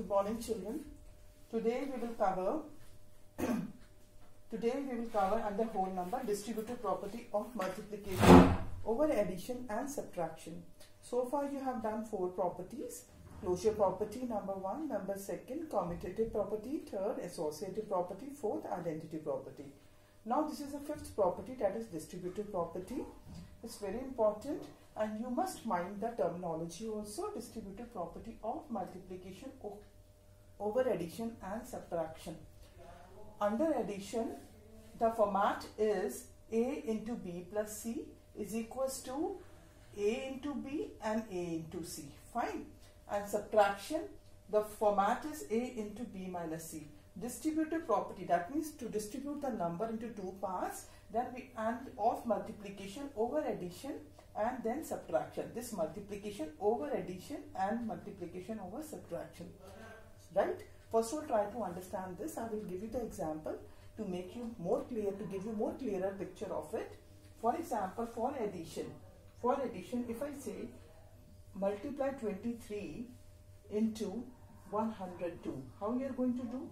Good morning, children. Today we will cover today we will cover under whole number distributive property of multiplication over addition and subtraction. So far you have done four properties. Closure property number one, number second, commutative property, third, associative property, fourth, identity property. Now this is the fifth property that is distributive property. It's very important and you must mind the terminology also distributive property of multiplication oh, over addition and subtraction. Under addition the format is a into b plus c is equals to a into b and a into c. Fine. And subtraction the format is a into b minus c. Distributive property that means to distribute the number into two parts then we and of multiplication over addition and then subtraction. This multiplication over addition and multiplication over subtraction. Right? First we'll try to understand this. I will give you the example to make you more clear, to give you more clearer picture of it. For example, for addition. For addition, if I say multiply 23 into 102, how you are going to do?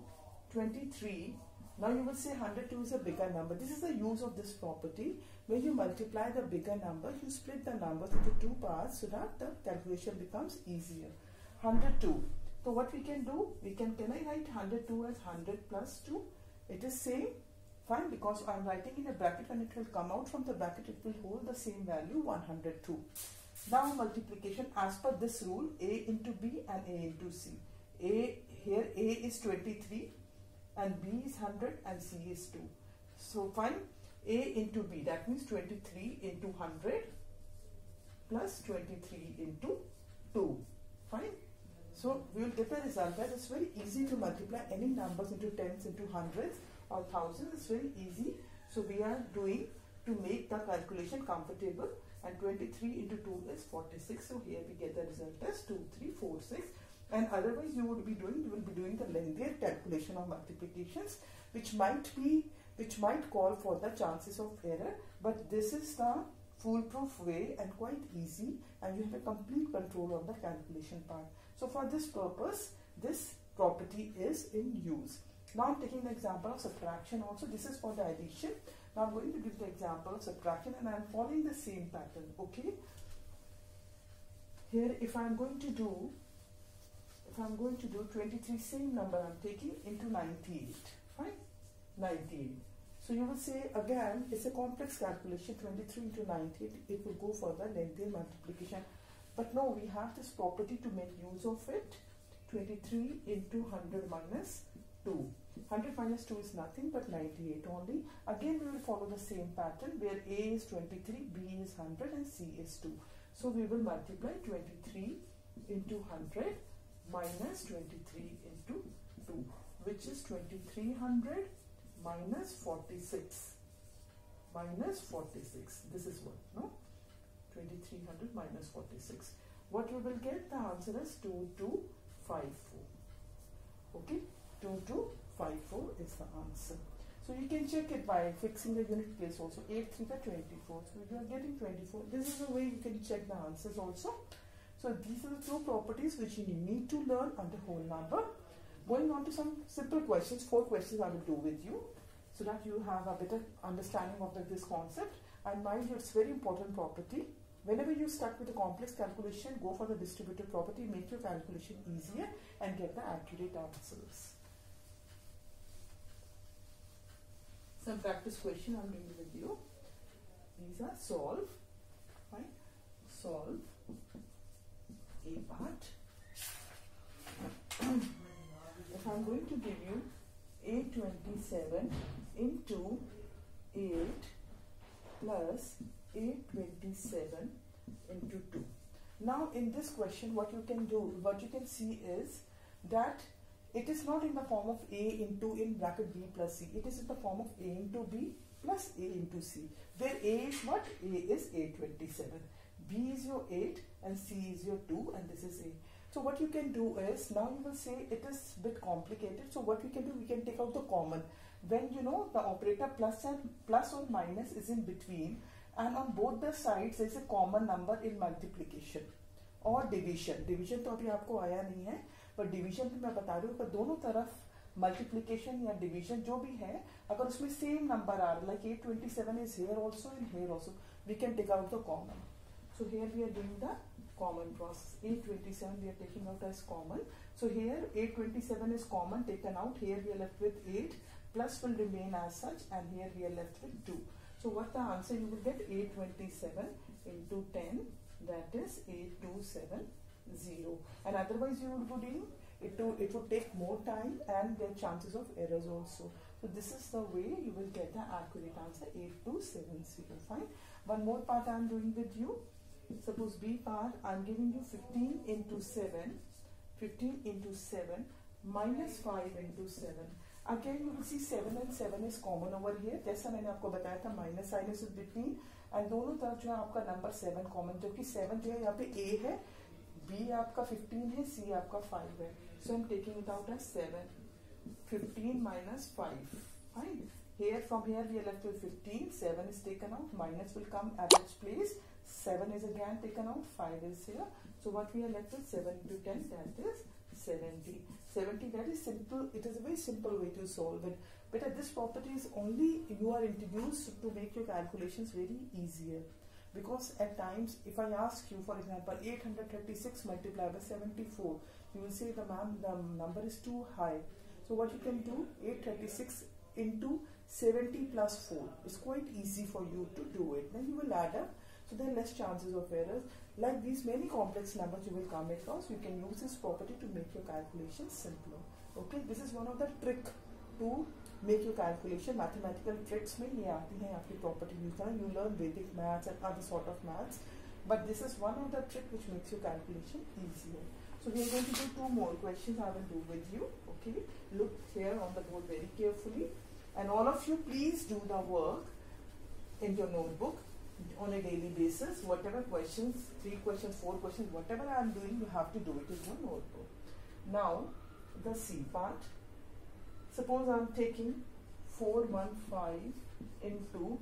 23 now you will say 102 is a bigger number. This is the use of this property. When you multiply the bigger number, you split the numbers into two parts so that the calculation becomes easier. 102. So what we can do, we can, can I write 102 as 100 plus 2? It is same, fine because I am writing in a bracket when it will come out from the bracket it will hold the same value 102. Now multiplication as per this rule A into B and A into C. A here A is 23 and B is 100 and C is 2. So find A into B that means 23 into 100 plus 23 into 2. Fine. So we will get the result that it's very easy to multiply any numbers into tens into hundreds or thousands. It's very easy. So we are doing to make the calculation comfortable and 23 into 2 is 46. So here we get the result as 2, 3, 4, 6 and otherwise you would be doing you will be doing the lengthier calculation of multiplications which might be which might call for the chances of error but this is the foolproof way and quite easy and you have a complete control of the calculation part so for this purpose this property is in use. Now i'm taking the example of subtraction also. This is for the addition now i'm going to give the example of subtraction and i'm following the same pattern okay? Here if i'm going to do if I'm going to do 23 same number I'm taking into 98 fine? 98 so you will say again it's a complex calculation 23 into 98 it will go further lengthy multiplication but no we have this property to make use of it. 23 into 100 minus 2 100 minus 2 is nothing but 98 only. Again we will follow the same pattern where a is 23 b is 100 and c is 2 so we will multiply 23 into 100 minus 23 into 2 which is 2300 minus 46 minus 46 this is what no 2300 minus 46 what we will get the answer is 2254 okay? 2254 is the answer. So you can check it by fixing the unit place also. 8 3 24 so you are getting 24 this is the way you can check the answers also. So these are the two properties which you need to learn on the whole number. Going on to some simple questions, four questions I will do with you so that you have a better understanding of the, this concept. And mind you, it's very important property. Whenever you start with a complex calculation, go for the distributive property, make your calculation easier and get the accurate answers. Some practice question I'm doing with you. These are solve, right? Solve a part. if I'm going to give you A27 into 8 plus A27 into 2. Now in this question what you can do, what you can see is that it is not in the form of A into in bracket B plus C. It is in the form of A into B plus A into C. Where A is what? A is A27. B is your 8 and C is your 2 and this is A. So what you can do is, now you will say it is a bit complicated. So what we can do, we can take out the common. When you know the operator plus and plus or minus is in between and on both the sides there is a common number in multiplication और division division तो अभी आपको आया नहीं है पर division मैं बता रही हूँ पर दोनों तरफ़ मल्टीप्लीकेशन या डिवीज़न जो भी है, अगर उसमें same number uh like a twenty seven is here take out the common so here we are doing the common process a twenty seven we are taking out as common so here a twenty seven is common taken out here we are left with eight plus will remain as such and here we are left with two so what the answer you will get a twenty seven two ten that is 8270 and otherwise you would be doing it to it would take more time and there are chances of errors also. So this is the way you will get the accurate answer 8270. Fine. One more part I am doing with you. Suppose B part I am giving you 15 into 7, 15 into 7 minus 5 into 7. Again you will see 7 and 7 is common over here. जैसा मैंने आपको बताया था minus sign is between and दोनों तरफ़ जो है आपका नंबर सेवन कॉमन जबकि सेवन जो है यहाँ पे ए है बी आपका फिफ्टीन है सी आपका फाइव है. So am taking without as seven fifteen minus five fine here from here we left will fifteen seven is taken out minus will come average place seven is again taken out five is here so what we are left seven into ten that is seventy seventy that simple it is a very simple way to solve it But at this property is only you are introduced to make your calculations very easier. Because at times if I ask you for example 836 multiplied by 74 you will say the ma'am the number is too high. So what you can do 836 into 70 plus 4 it's quite easy for you to do it. Then you will add up. So there are less chances of errors. Like these many complex numbers you will come across you can use this property to make your calculations simpler. Okay? This is one of the trick to make your calculation mathematical tricks में ये आती हैं आपकी property use करना you learn Vedic maths and other sort of maths but this is one of the trick which makes your calculation easier so we are going to do two more questions I will do with you. Okay, look here on the board very carefully, and all of you please do the work in your notebook on a daily basis. Whatever questions, three questions, four questions, whatever I am doing, you have to do it in your notebook. Now, the C part. Suppose I am taking 415 into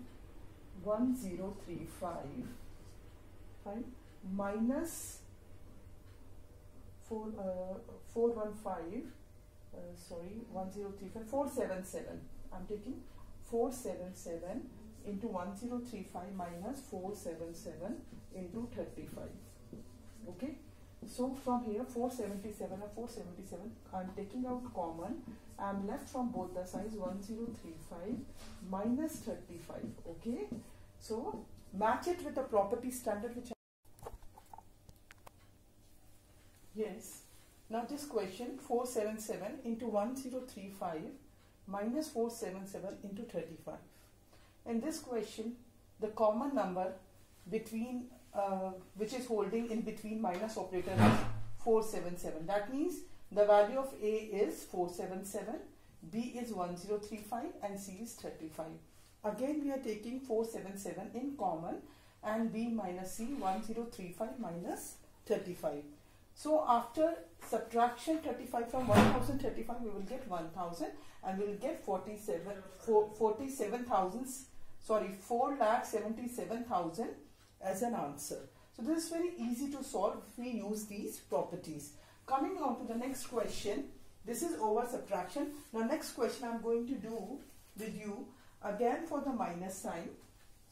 1035 fine, minus 4, uh, 415, uh, sorry, 1035, 477. I'm taking 477 into 1035 minus 477 into 35. Okay. So from here 477 or 477, I'm taking out common. I'm left from both the sides 1035 minus 35. Okay. So match it with the property standard which I Yes. Now this question 477 into 1035 minus 477 into 35. In this question the common number between uh, which is holding in between minus operator is 477. That means the value of A is 477, B is 1035 and C is 35. Again we are taking 477 in common and B minus C 1035 minus 35. So after subtraction 35 from 1035 we will get 1000 and we will get 47 47,000 sorry 4 lakh 77,000 as an answer. So this is very easy to solve if we use these properties. Coming on to the next question. This is over subtraction. Now next question I am going to do with you again for the minus sign.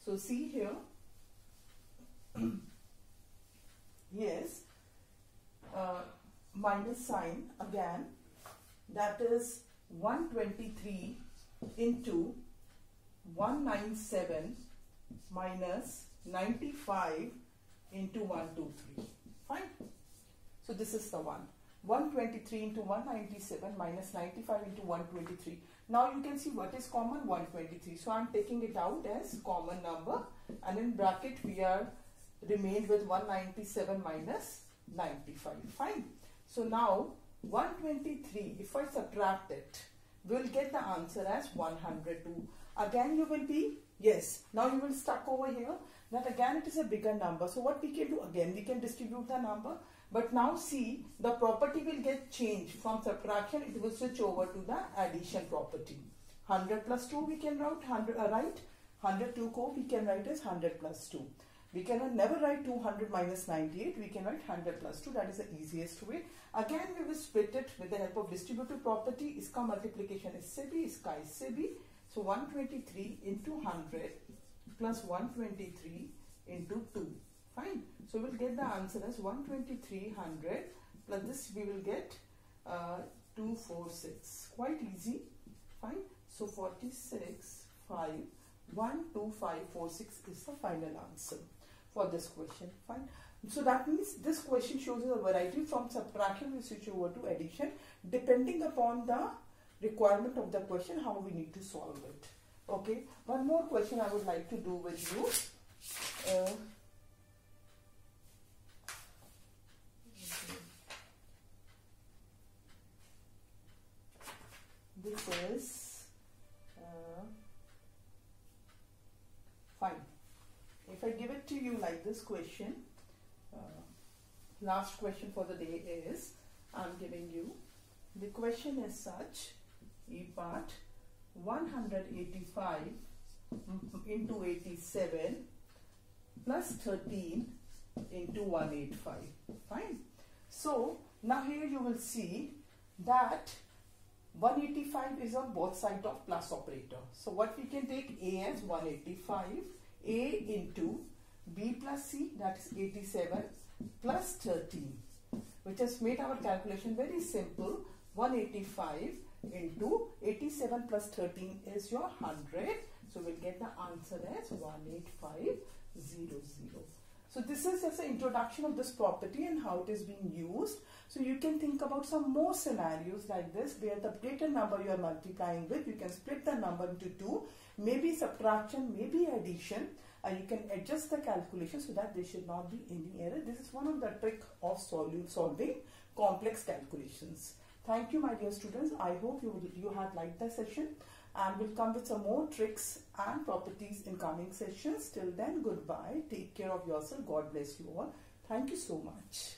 So see here. yes uh, minus sign again that is 123 into 197 minus 95 into 123 fine. So this is the one. 123 into 197 minus 95 into 123 now you can see what is common 123 so i'm taking it out as common number and in bracket we are remained with 197 minus 95 fine. So now 123 if I subtract it will get the answer as 102 again you will be yes now you will stuck over here. That again it is a bigger number. So what we can do again we can distribute the number. But now see the property will get changed. From subtraction it will switch over to the addition property. 100 plus 2 we can write. 100 uh, write. 102 co we can write as 100 plus 2 We cannot never write 200 minus 98. We can write 100 plus 2. That is the easiest way. Again, we will split it with the help of distributive property. Iska multiplication is sebi, iska is. So 123 into 100 plus 123 into 2. Fine. So we'll get the answer as 12300 plus this we will get uh, 246. Quite easy. Fine. So 46, 5, 1, 2, 5, 4, 6 is the final answer for this question. Fine. So that means this question shows you a variety from subtraction we switch over to addition depending upon the requirement of the question how we need to solve it. Okay. One more question I would like to do with you. Uh, this is uh, fine to you like this question. Uh, last question for the day is I'm giving you. The question is such E part 185 into 87 plus 13 into 185 fine. So now here you will see that 185 is on both sides of plus operator. So what we can take A as 185, A into B plus C that is 87 plus 13 which has made our calculation very simple. 185 into 87 plus 13 is your 100 so we'll get the answer as 18500 so this is just an introduction of this property and how it is being used. So you can think about some more scenarios like this where the greater number you are multiplying with, you can split the number into two, maybe subtraction, maybe addition and you can adjust the calculation so that there should not be any error. This is one of the trick of solving complex calculations. Thank you my dear students. I hope you, you have liked the session and we'll come with some more tricks and properties in coming sessions. Till then, goodbye. Take care of yourself. God bless you all. Thank you so much.